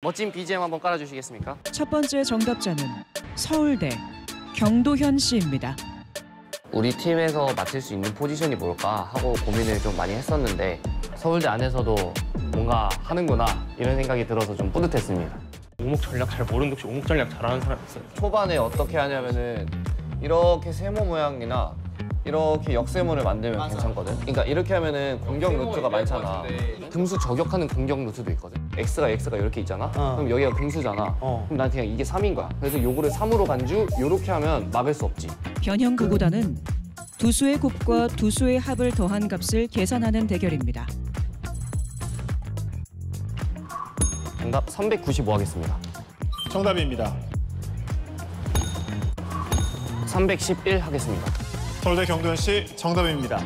멋진 BGM 한번 깔아주시겠습니까? 첫 번째 정답자는 서울대 경도현 씨입니다. 우리 팀에서 맡을 수 있는 포지션이 뭘까 하고 고민을 좀 많이 했었는데 서울대 안에서도 뭔가 하는구나 이런 생각이 들어서 좀 뿌듯했습니다. 오목 전략 잘 모르는데 혹시 오목 전략 잘하는 사람 있어요? 초반에 어떻게 하냐면은 이렇게 세모 모양이나 이렇게 역세모를 만들면 괜찮거든. 그러니까 이렇게 하면은 공격 루트가 많잖아. 등수 저격하는 공격 루트도 있거든. x가 x가 이렇게 있잖아. 그럼 여기가 등수잖아. 어. 그럼 난 그냥 이게 3인 거야. 그래서 요거를 3으로 간주 요렇게 하면 막을 수 없지. 변형 구구단은 두 수의 곱과 두 수의 합을 더한 값을 계산하는 대결입니다. 정답 395 하겠습니다. 정답입니다. 311 하겠습니다. 서울대 경도현 씨 정답입니다.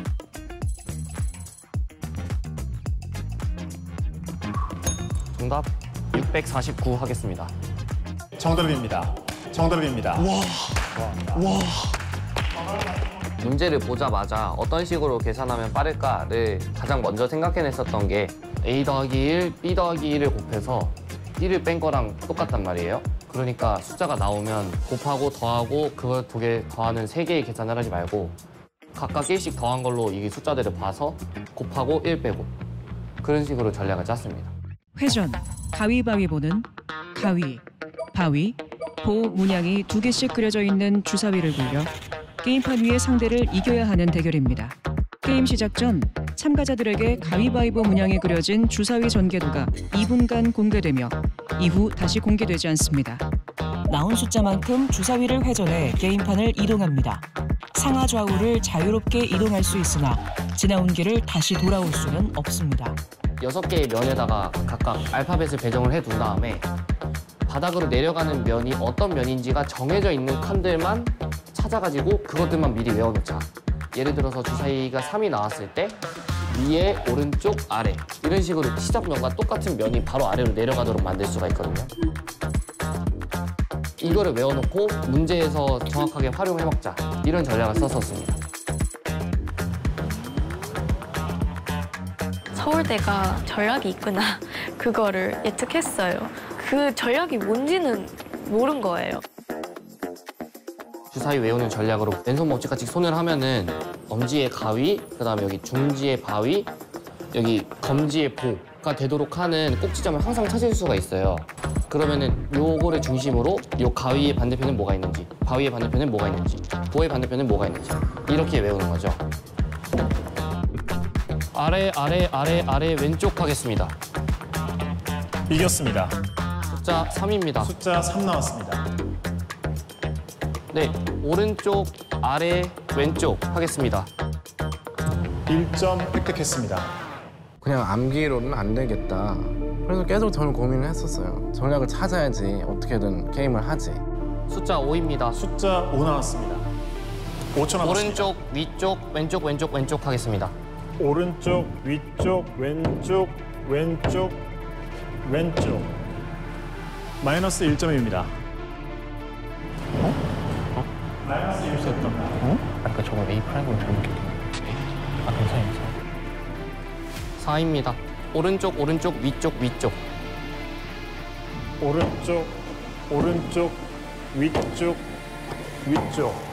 정답 649 하겠습니다. 정답입니다. 정답입니다. 문제를 보자마자 어떤 식으로 계산하면 빠를까를 가장 먼저 생각해냈었던 게 a 더하기 1, b 더하기 1을 곱해서 1을 뺀 거랑 똑같단 말이에요. 그러니까 숫자가 나오면 곱하고 더하고 그걸 두 개 더하는 세 개의 계산을 하지 말고 각각 1씩 더한 걸로 이 숫자들을 봐서 곱하고 1 빼고 그런 식으로 전략을 짰습니다. 회전, 가위바위보는 가위, 바위, 보 문양이 두 개씩 그려져 있는 주사위를 굴려 게임판 위의 상대를 이겨야 하는 대결입니다. 게임 시작 전 참가자들에게 가위바위보 문양이 그려진 주사위 전개도가 2분간 공개되며 이후 다시 공개되지 않습니다. 나온 숫자만큼 주사위를 회전해 게임판을 이동합니다. 상하 좌우를 자유롭게 이동할 수 있으나 지나온 길을 다시 돌아올 수는 없습니다. 여섯 개의 면에다가 각각 알파벳을 배정을 해 둔 다음에 바닥으로 내려가는 면이 어떤 면인지가 정해져 있는 칸들만 찾아가지고 그것들만 미리 외워놓자. 예를 들어서 주사위가 3이 나왔을 때 위에 오른쪽 아래 이런 식으로 시작면과 똑같은 면이 바로 아래로 내려가도록 만들 수가 있거든요. 이거를 외워놓고 문제에서 정확하게 활용해먹자 이런 전략을 썼었습니다. 서울대가 전략이 있구나 그거를 예측했어요. 그 전략이 뭔지는 모른 거예요. 주사위 외우는 전략으로 왼손 먹지같이 손을 하면은 엄지의 가위, 그다음에 여기 중지의 바위, 여기 검지의 보가 되도록 하는 꼭지점을 항상 찾을 수가 있어요. 그러면은 요거를 중심으로 요 가위의 반대편은 뭐가 있는지, 바위의 반대편은 뭐가 있는지, 보의 반대편은 뭐가 있는지 이렇게 외우는 거죠. 아래 아래 아래 아래 왼쪽 하겠습니다. 이겼습니다. 숫자 3입니다. 숫자 3 나왔습니다. 네, 오른쪽 아래 왼쪽 하겠습니다. 1점 획득했습니다. 그냥 암기로는 안 되겠다. 그래서 계속 저는 고민을 했었어요. 전략을 찾아야지 어떻게든 게임을 하지. 숫자 5입니다. 숫자 5 나왔습니다. 5초 남았습니다. 오른쪽, 위쪽, 왼쪽, 왼쪽, 왼쪽 하겠습니다. 오른쪽, 위쪽, 왼쪽, 왼쪽, 왼쪽. 마이너스 1점입니다. 마이너스 1점. 아까 저거 A prime으로 잘못 켰아 괜찮아요. 괜찮아요. 4입니다. 오른쪽, 오른쪽, 위쪽, 위쪽. 오른쪽, 오른쪽, 위쪽, 위쪽.